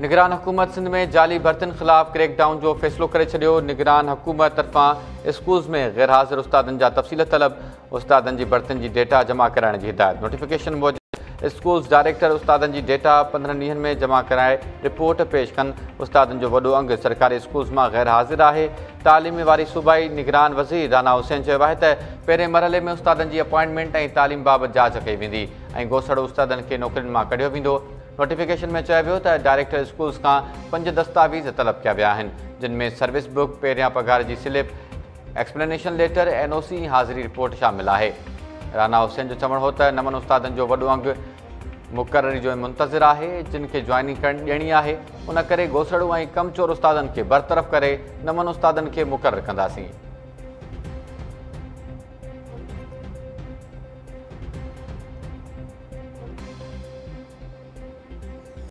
निगरान हुकूमत सिंध में ज़ाली भर्तियुनि खिलाफ़ क्रैकडाउन जो फ़ैसिलो करे छॾियो निगरान हुकूमत तर्फ़ां स्कूल्स में गैर हाज़िर उस्तादनि जा तफ़सील तलब उस्तादनि जी भर्तन जी डेटा जमा कराइण जी हिदायत नोटिफिकेशन मौजूदु स्कूल्स डायरेक्टर उस्तादनि जी डेटा पंद्रहं ॾींहनि में जमा कराए रिपोर्ट पेश कनि उस्तादनि जो वॾो अंगु सरकारी स्कूल मां ग़ैर हाज़िर आहे तालीम वारी सूबाई निगरान वज़ीर राना हुसैन चयो आहे त पहिरें मरहले में उस्तादनि जी अपॉइंटमेंट ऐं तालीम बाबति जांच कई वेंदी ऐं घोसड़ उस्तादनि खे नौकिरियुनि मां कढियो वेंदो नोटिफिकेशन में चए वियो त डायरेक्टर स्कूल्स खां पंज दस्तावेज़ तलब कया विया आहिनि जिन में सर्विस बुक पहिरियां पघार जी slip explanation letter N O C हाज़िरी रिपोर्ट शामिलु आहे राना हुसैन जो चवण हो त नमन उस्तादनि जो वॾो अंगु मुक़ररी जो मुंतरु आहे जिन खे जॉइनिंग कर ॾियणी आहे उन करे घोसड़ो ऐं कम उस्तादनि खे बरतरफ़ करे नमनि उस्तादनि खे मुक़ररु कंदासीं